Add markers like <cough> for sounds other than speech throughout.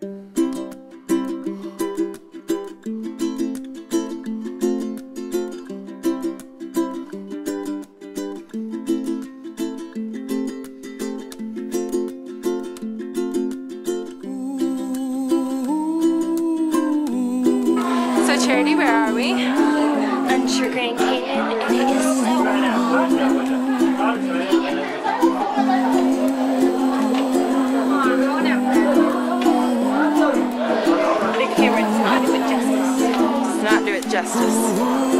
So, Charity, where are we? Enshi Grand Canyon, and it is so 呜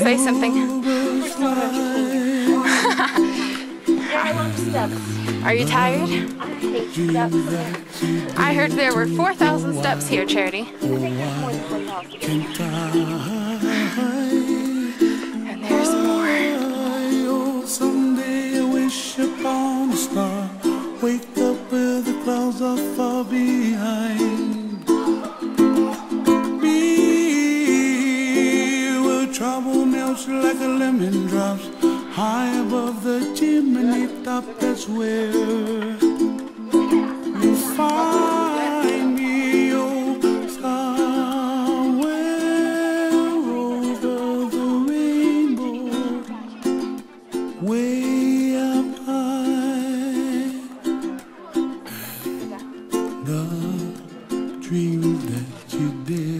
say something. <laughs> Are you tired? I heard there were 4,000 steps here, Charity. And there's more. Someday I wish upon a star. Wake up the clouds far behind. High above the chimney top, that's where you find me. Oh, somewhere over the rainbow way up high. The dreams that you dare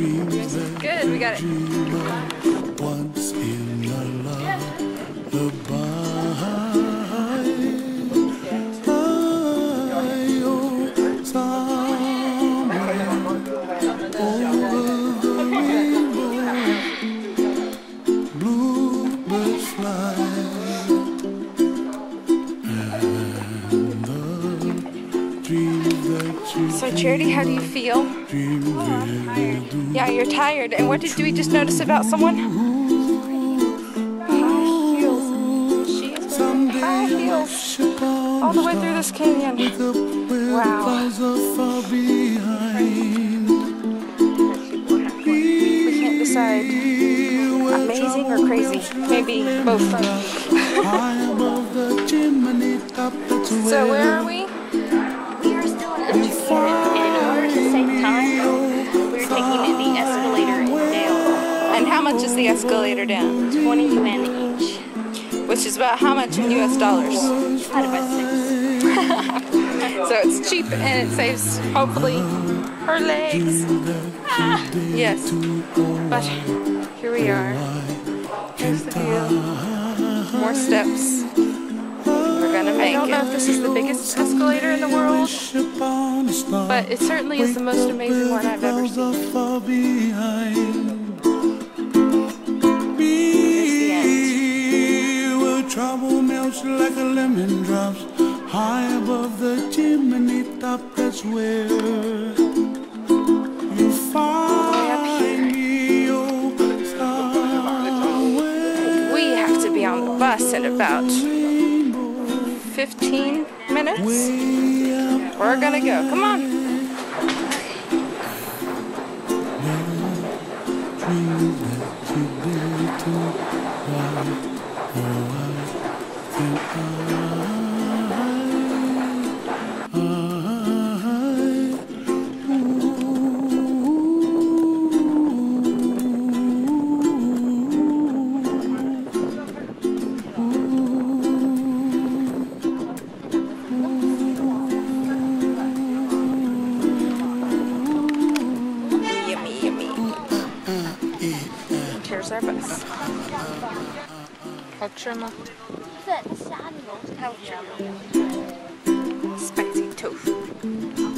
Good, we got it. So, Charity, how do you feel? really do Yeah, you're tired. And what did we just notice about someone? High heels. She is wearing high heels all the way through this canyon. Wow. We can't decide amazing or crazy. Maybe both. <laughs> So where are? We the escalator down? 20 yuan each. Which is about how much in US dollars? Divided by six. <laughs> So it's cheap and it saves, hopefully, her legs. Ah, yes. But here we are. Here's the view. More steps. We're gonna make it. I don't know if this is the biggest escalator in the world, upon a star. but it certainly is the most amazing one I've ever seen. Trouble melts like a lemon drops high above the chimney top. That's where you find me, oh. We have to be on the bus in about 15 minutes. We're gonna go. Come on. Yummy, here's our bus. Ultra spicy tofu.